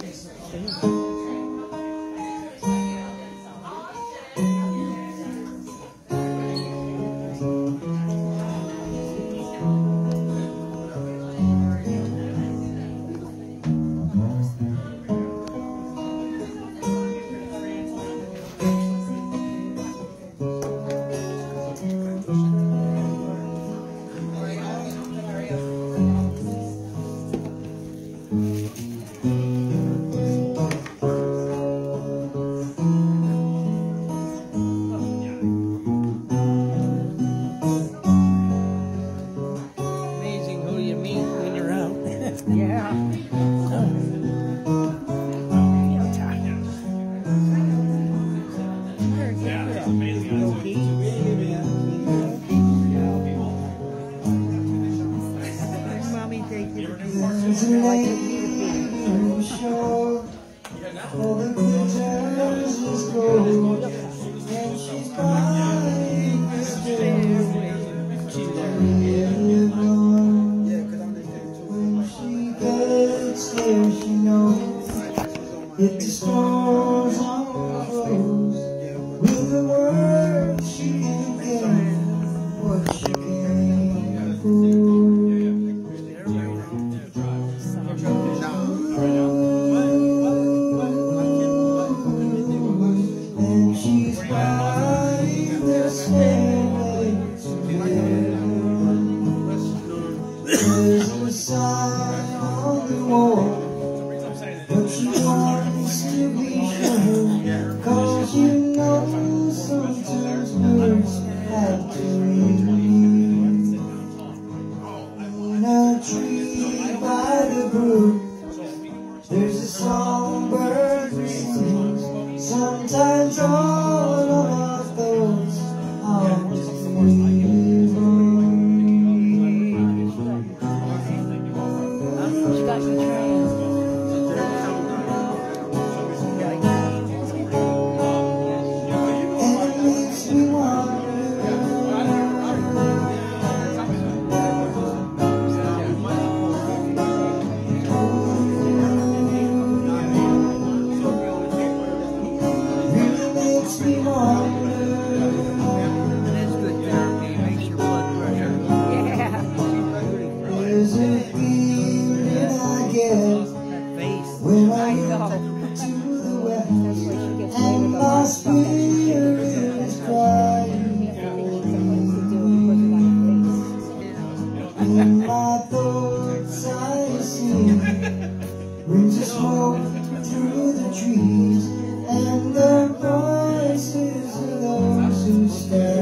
Sim. return home to. In my thoughts I see Winter's hope through the trees And the voices of those who stand